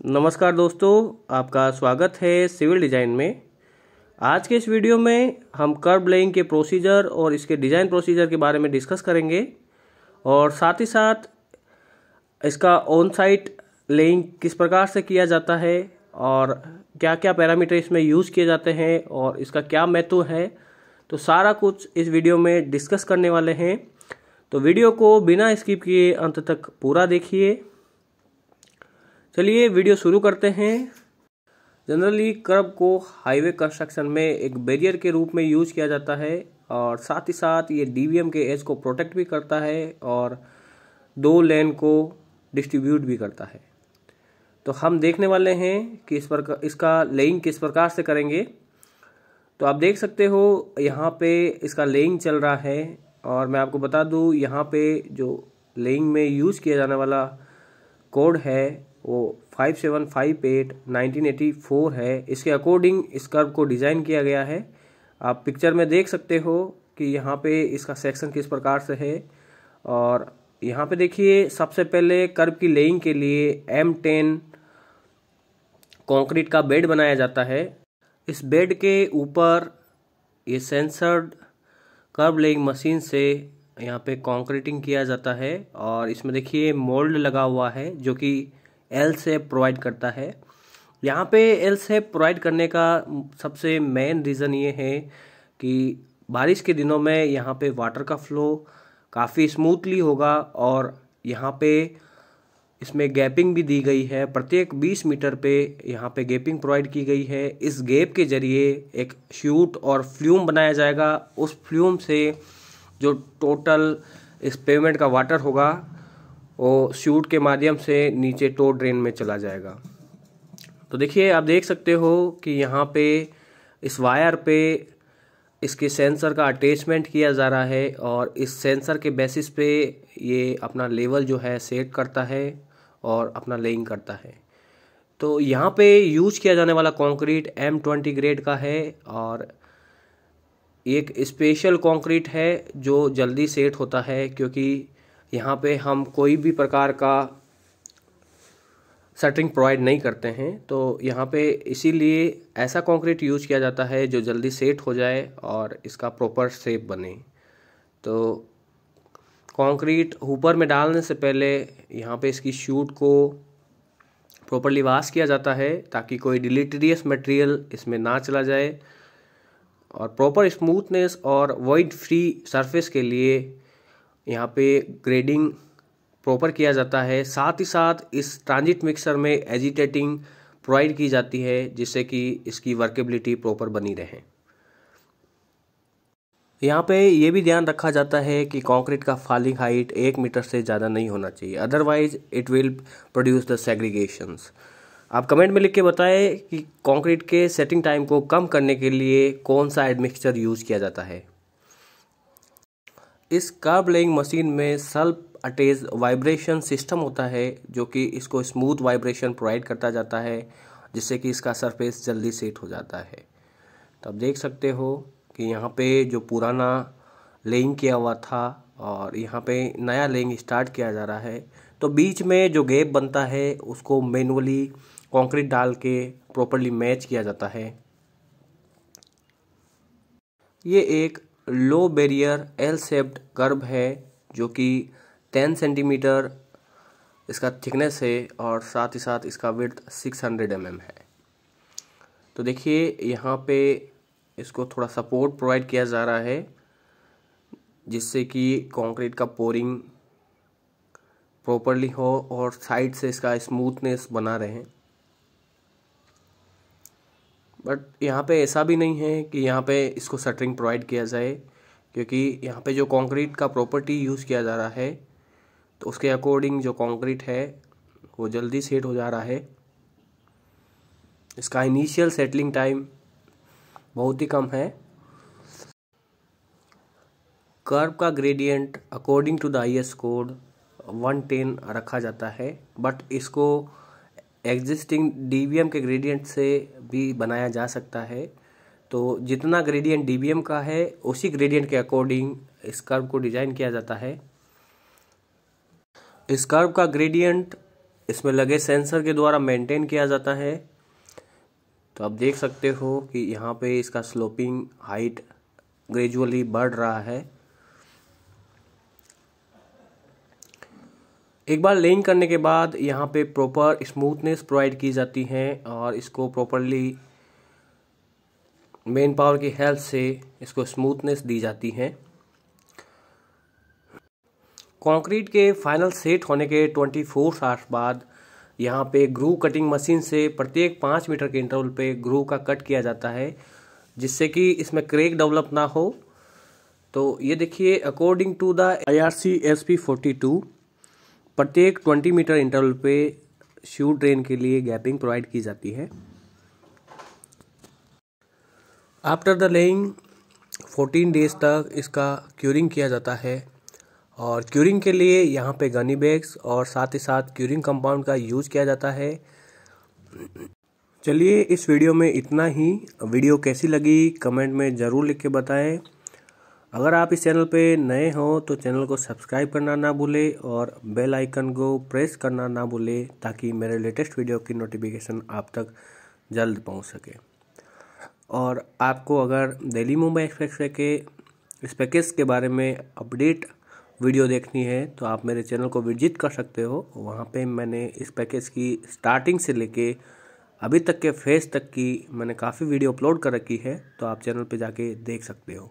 नमस्कार दोस्तों, आपका स्वागत है सिविल डिज़ाइन में। आज के इस वीडियो में हम कर्व लेइंग के प्रोसीजर और इसके डिज़ाइन प्रोसीजर के बारे में डिस्कस करेंगे और साथ ही साथ इसका ऑन साइट लेइंग किस प्रकार से किया जाता है और क्या क्या पैरामीटर इसमें यूज़ किए जाते हैं और इसका क्या महत्व है तो सारा कुछ इस वीडियो में डिस्कस करने वाले हैं। तो वीडियो को बिना स्किप किए अंत तक पूरा देखिए। चलिए वीडियो शुरू करते हैं। जनरली कर्ब को हाईवे कंस्ट्रक्शन में एक बैरियर के रूप में यूज़ किया जाता है और साथ ही साथ ये डीवीएम के एज को प्रोटेक्ट भी करता है और दो लेन को डिस्ट्रीब्यूट भी करता है। तो हम देखने वाले हैं कि इस पर इसका लेइंग किस प्रकार से करेंगे। तो आप देख सकते हो, यहाँ पे इसका लेइंग चल रहा है और मैं आपको बता दूँ, यहाँ पे जो लेइंग में यूज़ किया जाने वाला कोड है वो five seven five eight nineteen eighty four है। इसके अकॉर्डिंग इस कर्व को डिज़ाइन किया गया है। आप पिक्चर में देख सकते हो कि यहाँ पे इसका सेक्शन किस प्रकार से है। और यहाँ पे देखिए, सबसे पहले कर्व की लेइंग के लिए एम टेन कॉन्क्रीट का बेड बनाया जाता है। इस बेड के ऊपर ये सेंसर्ड कर्व लेइंग मशीन से यहाँ पे कॉन्क्रीटिंग किया जाता है। और इसमें देखिए मोल्ड लगा हुआ है, जो कि एल सेप प्रोवाइड करता है। यहाँ पे एल सेप प्रोवाइड करने का सबसे मेन रीज़न ये है कि बारिश के दिनों में यहाँ पे वाटर का फ्लो काफ़ी स्मूथली होगा और यहाँ पे इसमें गैपिंग भी दी गई है। प्रत्येक 20 मीटर पे यहाँ पे गैपिंग प्रोवाइड की गई है। इस गैप के ज़रिए एक शूट और फ्लूम बनाया जाएगा। उस फ्लूम से जो टोटल इस पेमेंट का वाटर होगा वो शूट के माध्यम से नीचे टो ड्रेन में चला जाएगा। तो देखिए, आप देख सकते हो कि यहाँ पे इस वायर पे इसके सेंसर का अटैचमेंट किया जा रहा है और इस सेंसर के बेसिस पे ये अपना लेवल जो है सेट करता है और अपना लेइंग करता है। तो यहाँ पे यूज़ किया जाने वाला कंक्रीट एम ट्वेंटी ग्रेड का है और एक स्पेशल कंक्रीट है जो जल्दी सेट होता है क्योंकि यहाँ पे हम कोई भी प्रकार का सटरिंग प्रोवाइड नहीं करते हैं तो यहाँ पे इसीलिए ऐसा कंक्रीट यूज़ किया जाता है जो जल्दी सेट हो जाए और इसका प्रॉपर शेप बने। तो कंक्रीट ऊपर में डालने से पहले यहाँ पे इसकी शूट को प्रॉपरली वाश किया जाता है ताकि कोई डिलीटरियस मटेरियल इसमें ना चला जाए और प्रॉपर स्मूथनेस और वॉइड फ्री सरफेस के लिए यहाँ पे ग्रेडिंग प्रॉपर किया जाता है। साथ ही साथ इस ट्रांजिट मिक्सर में एजिटेटिंग प्रोवाइड की जाती है, जिससे कि इसकी वर्केबिलिटी प्रॉपर बनी रहे। यहाँ पे ये भी ध्यान रखा जाता है कि कंक्रीट का फॉलिंग हाइट एक मीटर से ज़्यादा नहीं होना चाहिए। Otherwise it will produce the segregations आप कमेंट में लिख के बताएँ कि कंक्रीट के सेटिंग टाइम को कम करने के लिए कौन सा एडमिक्सचर यूज़ किया जाता है। इस कार्ब लेइंग मशीन में सेल्फ अटैच वाइब्रेशन सिस्टम होता है, जो कि इसको स्मूथ वाइब्रेशन प्रोवाइड करता जाता है, जिससे कि इसका सरफेस जल्दी सेट हो जाता है। तो आप देख सकते हो कि यहाँ पे जो पुराना लेइंग किया हुआ था और यहाँ पे नया लेइंग स्टार्ट किया जा रहा है तो बीच में जो गैप बनता है, उसको मैनुअली कंक्रीट डाल के प्रॉपरली मैच किया जाता है। ये एक low barrier L shaped curve है, जो कि टेन सेंटीमीटर इसका थिकनेस है और साथ ही साथ इसका विर्थ सिक्स हंड्रेड एम है। तो देखिए, यहाँ पे इसको थोड़ा सपोर्ट प्रोवाइड किया जा रहा है, जिससे कि कंक्रीट का पोरिंग प्रॉपरली हो और साइड से इसका स्मूथनेस बना रहे। बट यहाँ पे ऐसा भी नहीं है कि यहाँ पे इसको सटरिंग प्रोवाइड किया जाए, क्योंकि यहाँ पे जो कंक्रीट का प्रॉपर्टी यूज़ किया जा रहा है तो उसके अकॉर्डिंग जो कंक्रीट है, वो जल्दी सेट हो जा रहा है। इसका इनिशियल सेटलिंग टाइम बहुत ही कम है। कर्व का gradient according to the I S code one ten रखा जाता है बट इसको एग्जिस्टिंग डीवीएम के ग्रेडियंट से भी बनाया जा सकता है। तो जितना ग्रेडियंट डीवीएम का है, उसी ग्रेडियंट के अकॉर्डिंग इस कर्व को डिज़ाइन किया जाता है। इस कर्व का ग्रेडियंट इसमें लगे सेंसर के द्वारा मेंटेन किया जाता है। तो आप देख सकते हो कि यहाँ पे इसका स्लोपिंग हाइट ग्रेजुअली बढ़ रहा है। एक बार लेइंग करने के बाद यहाँ पे प्रॉपर स्मूथनेस प्रोवाइड की जाती है और इसको प्रॉपरली मेन पावर की हेल्प से इसको स्मूथनेस दी जाती है। कंक्रीट के फाइनल सेट होने के 24 फोर आवर्स बाद यहाँ पे ग्रू कटिंग मशीन से प्रत्येक पाँच मीटर के इंटरवल पे ग्रू का कट किया जाता है, जिससे कि इसमें क्रेक डेवलप ना हो। तो ये देखिए according to the I R C S P forty two प्रत्येक 20 मीटर इंटरवल पे शू ट्रेन के लिए गैपिंग प्रोवाइड की जाती है। आफ्टर द लेइंग 14 डेज़ तक इसका क्यूरिंग किया जाता है और क्यूरिंग के लिए यहाँ पे गनी बैग्स और साथ ही साथ क्यूरिंग कंपाउंड का यूज़ किया जाता है। चलिए इस वीडियो में इतना ही। वीडियो कैसी लगी? कमेंट में ज़रूर लिख के बताएँ। अगर आप इस चैनल पे नए हो तो चैनल को सब्सक्राइब करना ना भूले और बेल आइकन को प्रेस करना ना भूले ताकि मेरे लेटेस्ट वीडियो की नोटिफिकेशन आप तक जल्द पहुँच सके। और आपको अगर दिल्ली मुंबई एक्सप्रेस के इस पैकेज के बारे में अपडेट वीडियो देखनी है तो आप मेरे चैनल को विज़िट कर सकते हो। वहाँ पे मैंने इस पैकेज की स्टार्टिंग से लेके अभी तक के फ़ेज़ तक की मैंने काफ़ी वीडियो अपलोड कर रखी है तो आप चैनल पे जाके देख सकते हो।